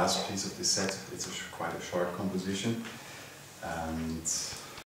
last piece of this set. It's a quite a short composition, and